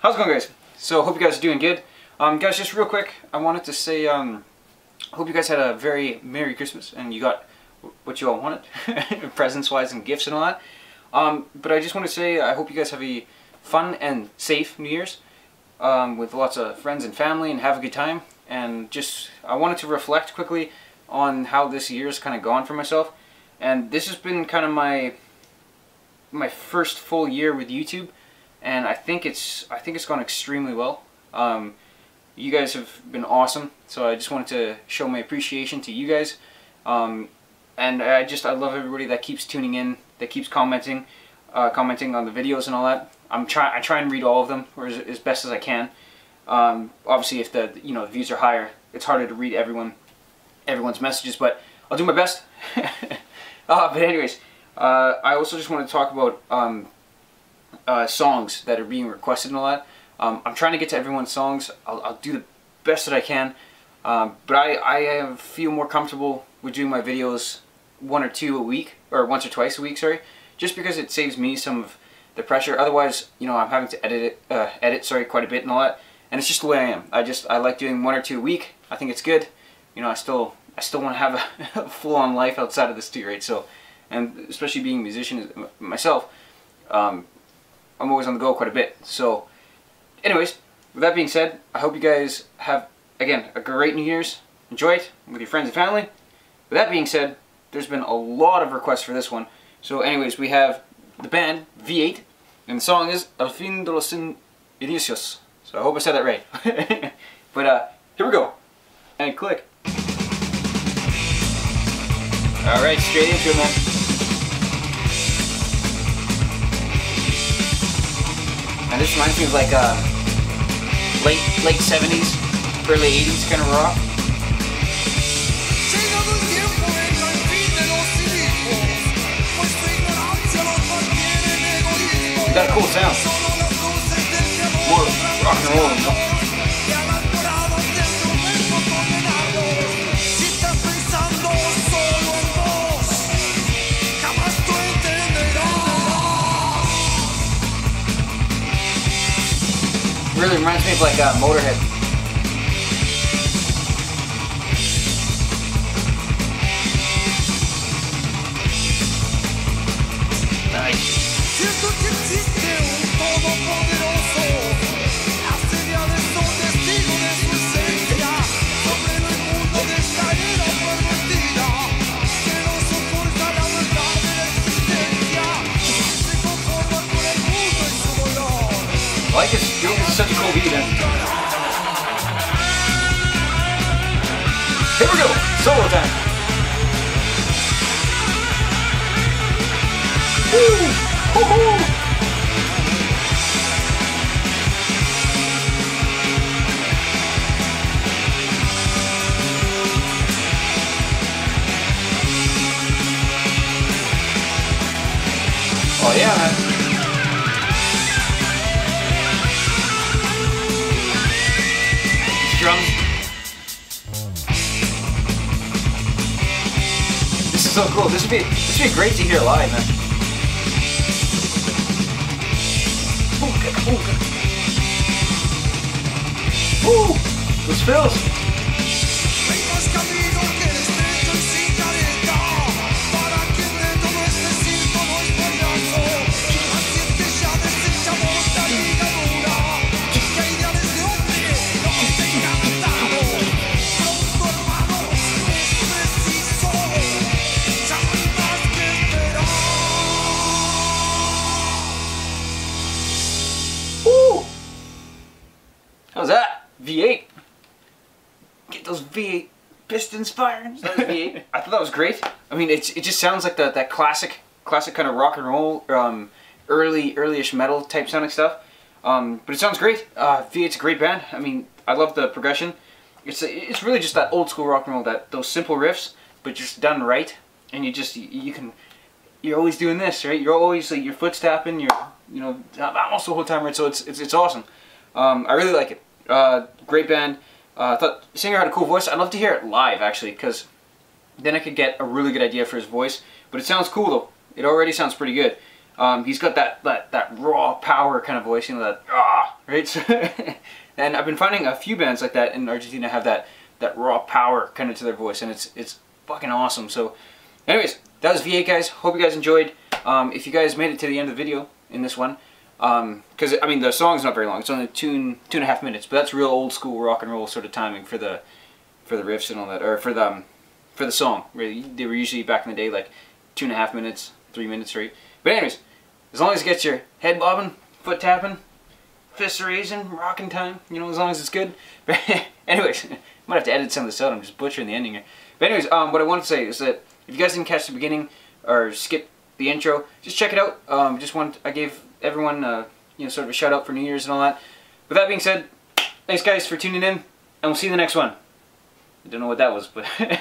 how's it going guys? So hope you guys are doing good. Um, guys, just real quick, I wanted to say, um, hope you guys had a very Merry Christmas and you got what you all wanted, presents-wise and gifts and all that. Um, but I just want to say, I hope you guys have a fun and safe New Year's um, with lots of friends and family and have a good time. And just, I wanted to reflect quickly on how this year's kind of gone for myself. And this has been kind of my my first full year with YouTube, and I think it's I think it's gone extremely well. Um, you guys have been awesome, so I just wanted to show my appreciation to you guys. Um, and I just I love everybody that keeps tuning in, that keeps commenting, uh, commenting on the videos and all that. I'm try I try and read all of them, or as, as best as I can. Um, obviously, if the you know the views are higher, it's harder to read everyone everyone's messages, but I'll do my best. uh, but anyways, uh, I also just want to talk about um, uh, songs that are being requested a lot. Um, I'm trying to get to everyone's songs. I'll, I'll do the best that I can. Um, but I, I feel more comfortable with doing my videos one or two a week, or once or twice a week, sorry, just because it saves me some of the pressure. Otherwise, you know, I'm having to edit it, uh, edit, sorry, quite a bit and all that. And it's just the way I am. I just, I like doing one or two a week. I think it's good. You know, I still, I still want to have a full-on life outside of this too, right? So, and especially being a musician myself, um, I'm always on the go quite a bit. So, anyways, with that being said, I hope you guys have, again, a great New Year's. Enjoy it with your friends and family. With that being said, there's been a lot of requests for this one. So anyways, we have the band, V8, and the song is Al fin de los inicuos. So I hope I said that right. but uh, here we go. And click. Alright, straight into it, man. And this reminds me of like uh, late late 70s, early 80s kind of rock. Got a cool sound. More rock and roll? Really reminds me of like a Motorhead. Man. Here we go. Solo time. Woo! Woohoo! Oh yeah, This would be this would be great to hear live, man. Ooh, those fills. Those V8 pistons firing. V8. I thought that was great. I mean, it, it just sounds like the, that classic, classic kind of rock and roll, um, early, earlyish metal type sounding stuff. Um, but it sounds great. Uh, V8's a great band. I mean, I love the progression. It's it's really just that old school rock and roll, that those simple riffs, but just done right. And you just you, you can you're always doing this, right? You're always like your foot tapping, you're you know almost the whole time, right? So it's it's, it's awesome. Um, I really like it. Uh, great band. Uh, I thought singer had a cool voice. I'd love to hear it live, actually, because then I could get a really good idea for his voice. But it sounds cool, though. It already sounds pretty good. Um, he's got that, that, that raw power kind of voice, you know, that, ah, right? So, and I've been finding a few bands like that in Argentina have that that raw power kind of to their voice, and it's it's fucking awesome. So, anyways, that was V8, guys. Hope you guys enjoyed. Um, if you guys made it to the end of the video in this one, because um, I mean the song's not very long. It's only two two and a half minutes, but that's real old school rock and roll sort of timing for the for the riffs and all that, or for the um, for the song. Really, they were usually back in the day like two and a half minutes, three minutes, right? But anyways, as long as it gets your head bobbing, foot tapping, fists raising, rocking time, you know, as long as it's good. But anyways, I might have to edit some of this out. I'm just butchering the ending here. But anyways, um, what I want to say is that if you guys didn't catch the beginning or skip the intro, just check it out. Um, just want I gave everyone uh, you know sort of a shout out for New Year's and all that. With that being said, thanks guys for tuning in, and we'll see you in the next one. I don't know what that was, but.